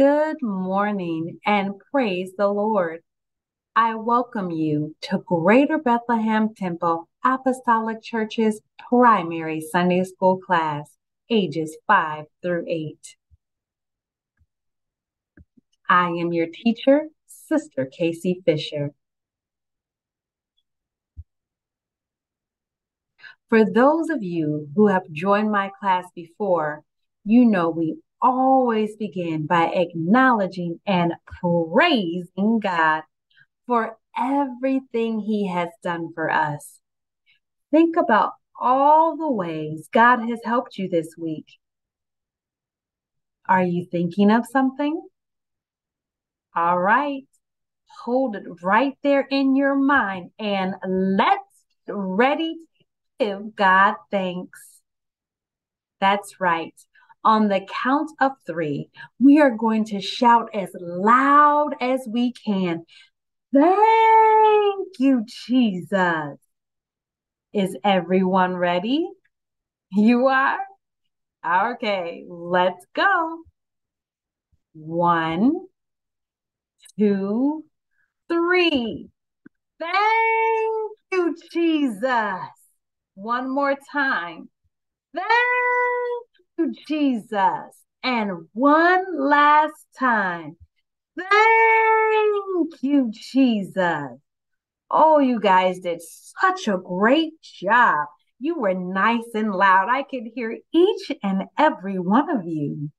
Good morning and praise the Lord. I welcome you to Greater Bethlehem Temple Apostolic Church's primary Sunday school class, ages 5 through 8. I am your teacher, Sister Casey Fisher. For those of you who have joined my class before, you know we always begin by acknowledging and praising God for everything He has done for us. Think about all the ways God has helped you this week. Are you thinking of something? All right, hold it right there in your mind and let's ready to give God thanks. That's right. On the count of three, we are going to shout as loud as we can. Thank you, Jesus. Is everyone ready? You are? Okay, let's go. One, two, three. Thank you, Jesus. One more time. Thank Jesus. And one last time. Thank you, Jesus. Oh, you guys did such a great job. You were nice and loud. I could hear each and every one of you.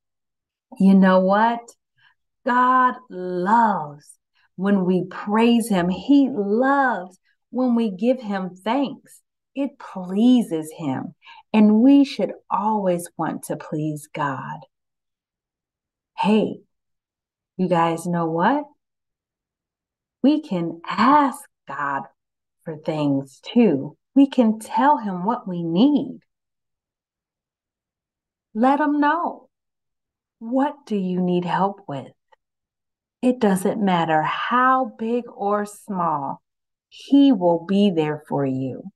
You know what? God loves when we praise Him, He loves when we give Him thanks. It pleases Him. And we should always want to please God. Hey, you guys know what? We can ask God for things too. We can tell Him what we need. Let Him know. What do you need help with? It doesn't matter how big or small, He will be there for you.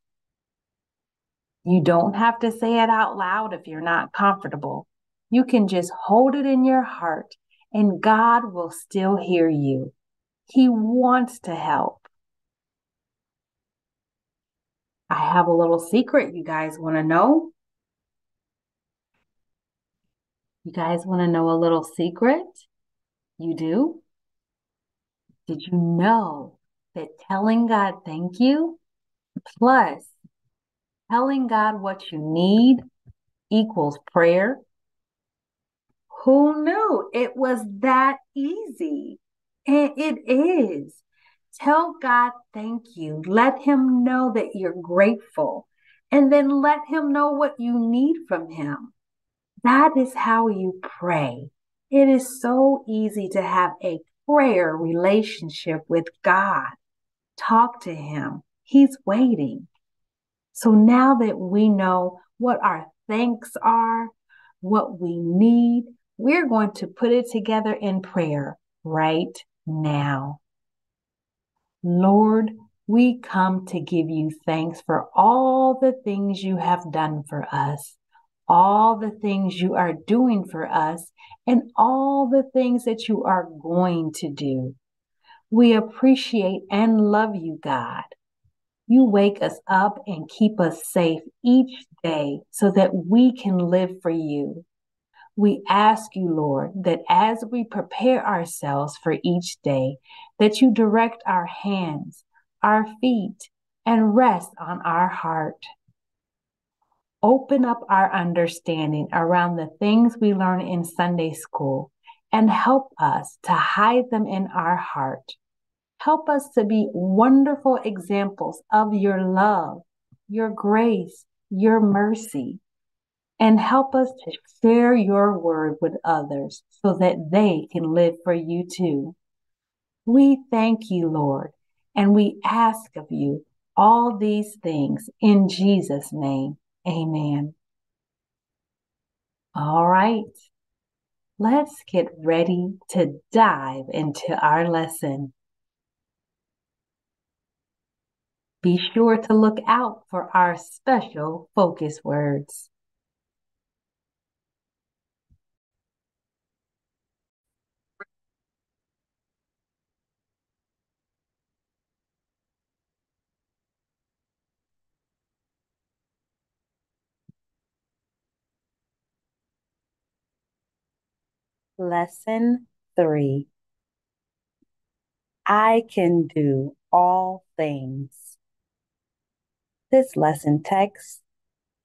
You don't have to say it out loud if you're not comfortable. You can just hold it in your heart and God will still hear you. He wants to help. I have a little secret you guys want to know. You guys want to know a little secret? You do? Did you know that telling God thank you plus telling God what you need equals prayer. Who knew it was that easy? And it is. Tell God thank you. Let Him know that you're grateful. And then let Him know what you need from Him. That is how you pray. It is so easy to have a prayer relationship with God. Talk to Him. He's waiting. So now that we know what our thanks are, what we need, we're going to put it together in prayer right now. Lord, we come to give you thanks for all the things you have done for us, all the things you are doing for us, and all the things that you are going to do. We appreciate and love you, God. You wake us up and keep us safe each day so that we can live for you. We ask you, Lord, that as we prepare ourselves for each day, that you direct our hands, our feet, and rest on our heart. Open up our understanding around the things we learn in Sunday school and help us to hide them in our heart Help us to be wonderful examples of your love, your grace, your mercy, and help us to share your word with others so that they can live for you too. We thank you, Lord, and we ask of you all these things in Jesus' name. Amen. All right, let's get ready to dive into our lesson. Be sure to look out for our special focus words. Lesson 3 I can do all things. This lesson text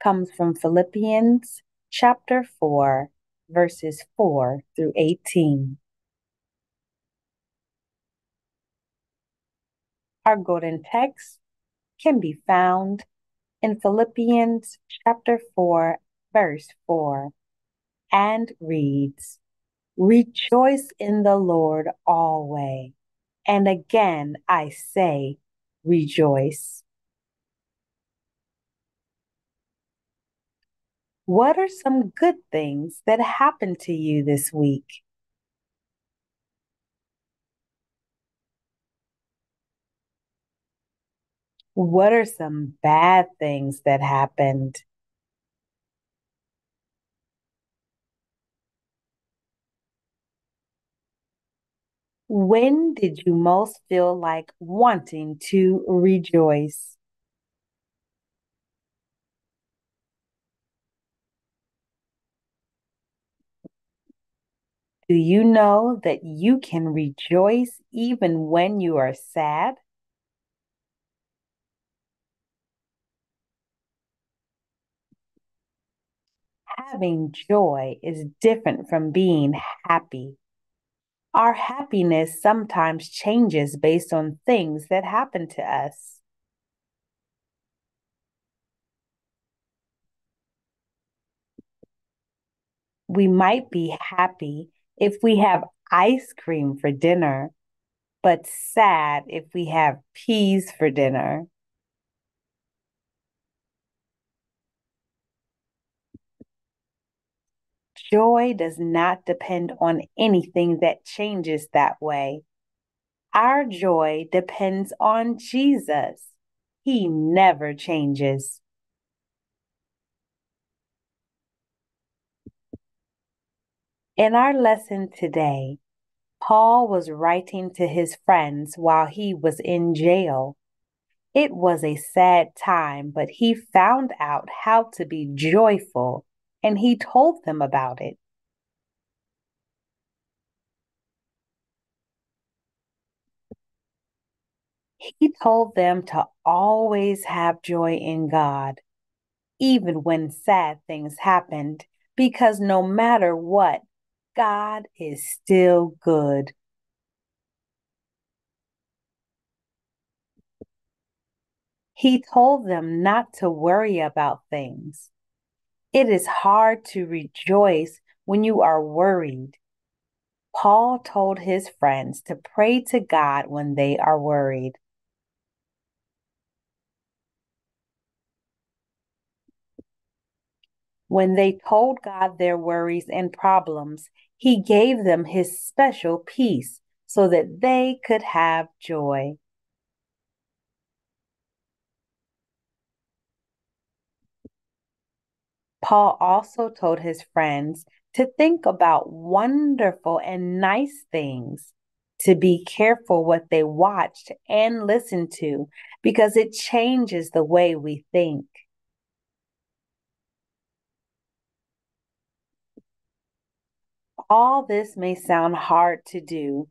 comes from Philippians chapter 4, verses 4 through 18. Our golden text can be found in Philippians chapter 4, verse 4, and reads, Rejoice in the Lord always. And again I say, rejoice. What are some good things that happened to you this week? What are some bad things that happened? When did you most feel like wanting to rejoice? Do you know that you can rejoice even when you are sad? Having joy is different from being happy. Our happiness sometimes changes based on things that happen to us. We might be happy if we have ice cream for dinner, but sad if we have peas for dinner. Joy does not depend on anything that changes that way. Our joy depends on Jesus. He never changes. In our lesson today, Paul was writing to his friends while he was in jail. It was a sad time, but he found out how to be joyful and he told them about it. He told them to always have joy in God, even when sad things happened, because no matter what, God is still good. He told them not to worry about things. It is hard to rejoice when you are worried. Paul told his friends to pray to God when they are worried. When they told God their worries and problems, He gave them His special peace so that they could have joy. Paul also told his friends to think about wonderful and nice things, to be careful what they watched and listened to, because it changes the way we think. All this may sound hard to do.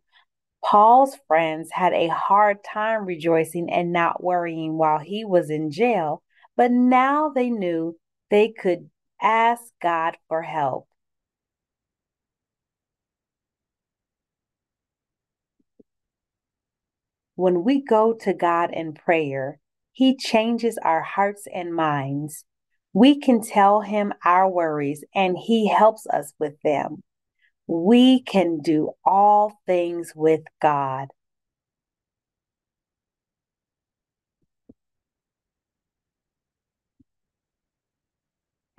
Paul's friends had a hard time rejoicing and not worrying while he was in jail, but now they knew they could ask God for help. When we go to God in prayer, He changes our hearts and minds. We can tell Him our worries and He helps us with them we can do all things with God.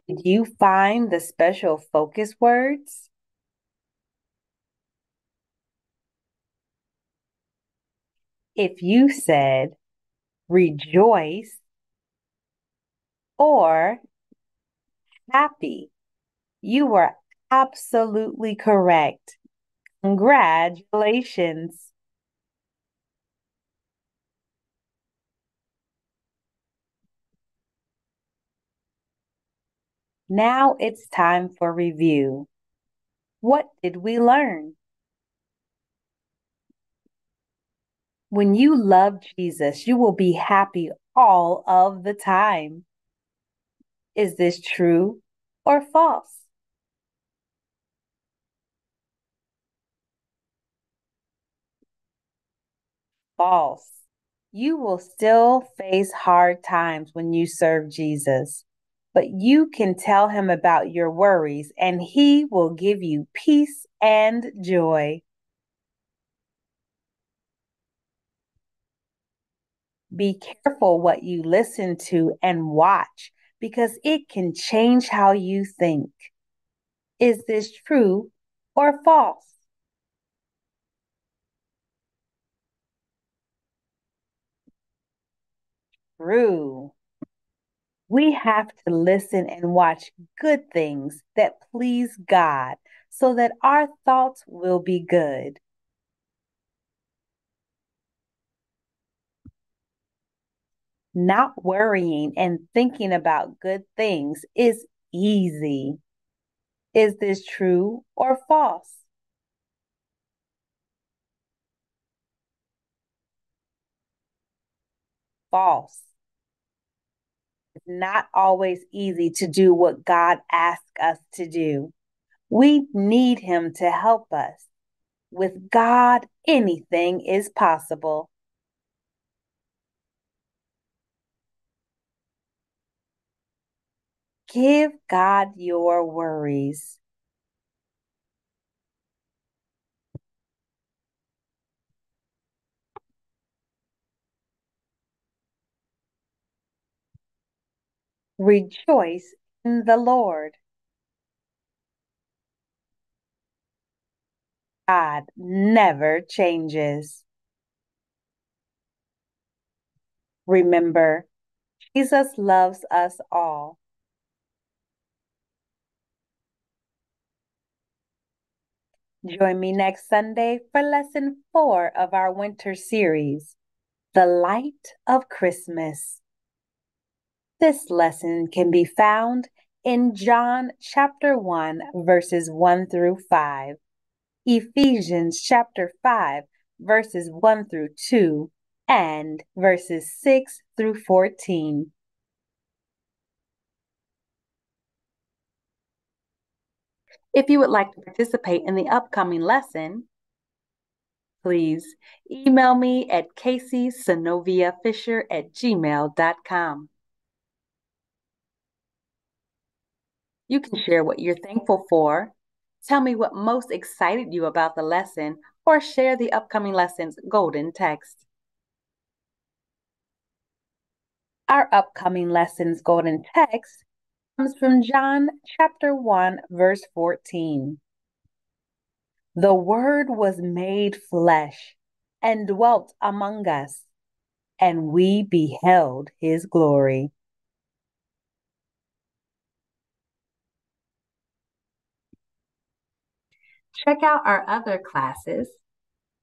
Did you find the special focus words? If you said rejoice or happy, you were absolutely correct. Congratulations. Now it's time for review. What did we learn? When you love Jesus, you will be happy all of the time. Is this true or false? False. You will still face hard times when you serve Jesus, but you can tell him about your worries and he will give you peace and joy. Be careful what you listen to and watch because it can change how you think. Is this true or false? True. We have to listen and watch good things that please God so that our thoughts will be good. Not worrying and thinking about good things is easy. Is this true or false? False. Not always easy to do what God asks us to do. We need Him to help us. With God, anything is possible. Give God your worries. Rejoice in the Lord. God never changes. Remember, Jesus loves us all. Join me next Sunday for lesson four of our winter series, The Light of Christmas. This lesson can be found in John chapter 1, verses 1 through 5, Ephesians chapter 5, verses 1 through 2, and verses 6 through 14. If you would like to participate in the upcoming lesson, please email me at caseysonoviafisher at gmail.com. You can share what you're thankful for, tell me what most excited you about the lesson, or share the upcoming lesson's golden text. Our upcoming lesson's golden text comes from John chapter 1, verse 14. The Word was made flesh and dwelt among us, and we beheld his glory. Check out our other classes.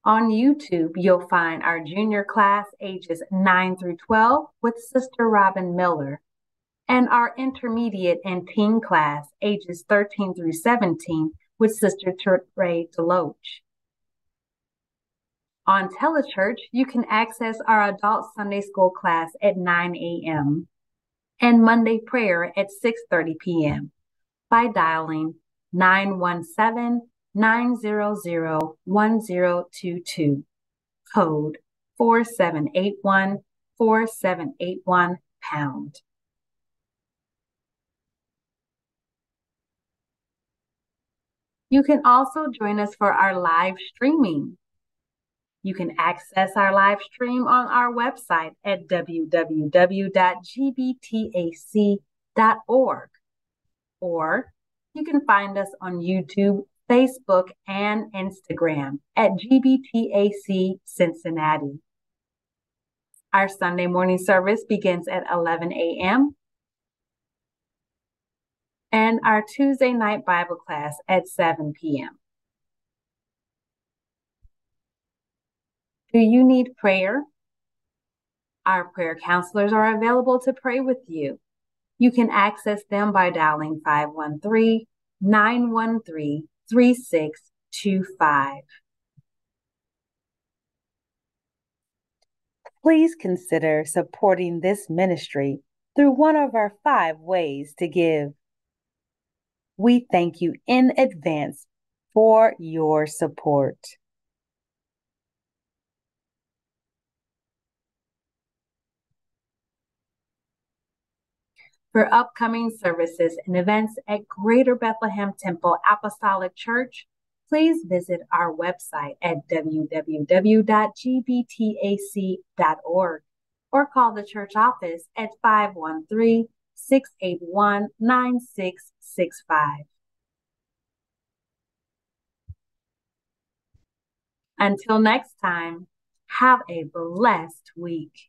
On YouTube, you'll find our junior class ages 9 through 12 with Sister Robin Miller and our intermediate and teen class, ages 13 through 17, with Sister Ray Deloach. On Telechurch, you can access our adult Sunday school class at 9 a.m. and Monday prayer at 6:30 p.m. by dialing 917-900-1022, code 4781 4781 pound. You can also join us for our live streaming. You can access our live stream on our website at www.gbtac.org. Or you can find us on YouTube, Facebook, and Instagram at GBTAC Cincinnati. Our Sunday morning service begins at 11 a.m and our Tuesday night Bible class at 7 p.m. Do you need prayer? Our prayer counselors are available to pray with you. You can access them by dialing 513 913 3625. Please consider supporting this ministry through one of our five ways to give. We thank you in advance for your support. For upcoming services and events at Greater Bethlehem Temple Apostolic Church, please visit our website at www.gbtac.org or call the church office at 513 681 9665. Until next time, have a blessed week.